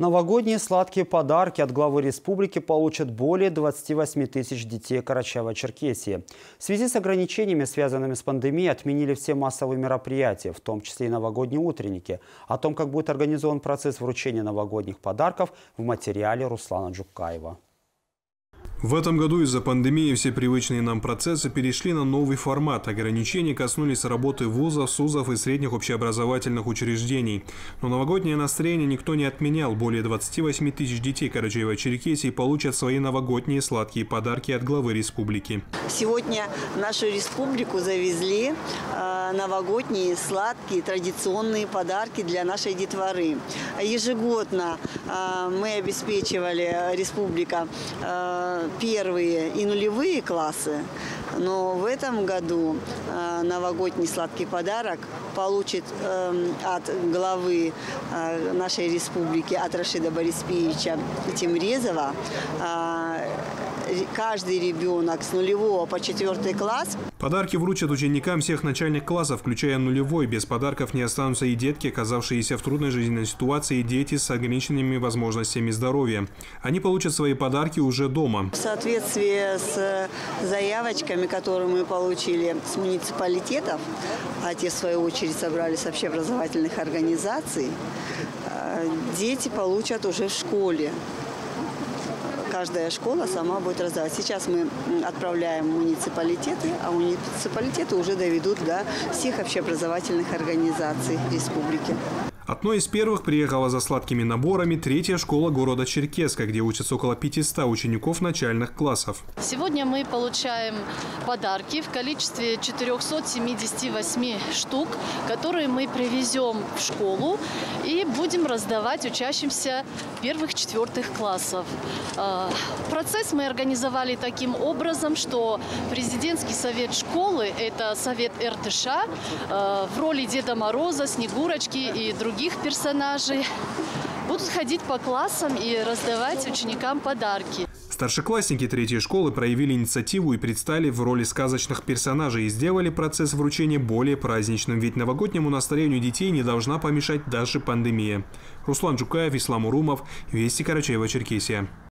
Новогодние сладкие подарки от главы республики получат более 28 тысяч детей Карачаева-Черкесии. В связи с ограничениями, связанными с пандемией, отменили все массовые мероприятия, в том числе и новогодние утренники. О том, как будет организован процесс вручения новогодних подарков, в материале Руслана Джукаева. В этом году из-за пандемии все привычные нам процессы перешли на новый формат. Ограничения коснулись работы вузов, СУЗов и средних общеобразовательных учреждений. Но новогоднее настроение никто не отменял. Более 28 тысяч детей Карачаева-Черкесии получат свои новогодние сладкие подарки от главы республики. Сегодня нашу республику завезли э, новогодние сладкие традиционные подарки для нашей детворы. Ежегодно э, мы обеспечивали, республика, э, первые и нулевые классы, но в этом году э, новогодний сладкий подарок получит э, от главы э, нашей республики, от Рашида Бориспевича Тимрезова, э, каждый ребенок с нулевого по четвертый класс. Подарки вручат ученикам всех начальных классов, включая нулевой. Без подарков не останутся и детки, оказавшиеся в трудной жизненной ситуации, и дети с ограниченными возможностями здоровья. Они получат свои подарки уже дома. В соответствии с заявочками, которые мы получили с муниципалитетов, а те в свою очередь собрали с общеобразовательных организаций, э, дети получат уже в школе каждая школа сама будет раздавать. Сейчас мы отправляем муниципалитеты, а муниципалитеты уже доведут до всех общеобразовательных организаций республики. Одной из первых приехала за сладкими наборами третья школа города Черкеска, где учатся около 500 учеников начальных классов. Сегодня мы получаем подарки в количестве 478 штук, которые мы привезем в школу и будем раздавать учащимся первых-четвертых классов. А, процесс мы организовали таким образом, что президентский совет школы, это совет РТШ, а, в роли Деда Мороза, Снегурочки и других других персонажей. Будут ходить по классам и раздавать ученикам подарки. Старшеклассники третьей школы проявили инициативу и предстали в роли сказочных персонажей и сделали процесс вручения более праздничным, ведь новогоднему настроению детей не должна помешать даже пандемия. Руслан Джукаев, Ислам Урумов, Вести Карачаева, Черкесия.